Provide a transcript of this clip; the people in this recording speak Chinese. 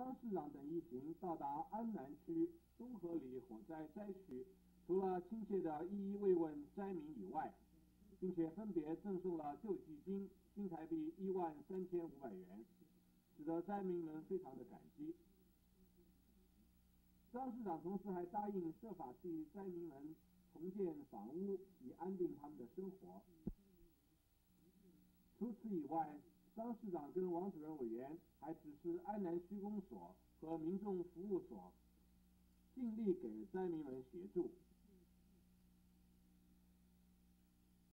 张市长等一行到达安南区东河里火灾灾区，除了亲切的一一慰问灾民以外，并且分别赠送了救济金新台币一万三千五百元，使得灾民们非常的感激。张市长同时还答应设法替灾民们重建房屋，以安定他们的生活。除此以外，张市长跟王主任委员还指示安南区公所和民众服务所尽力给灾民们协助。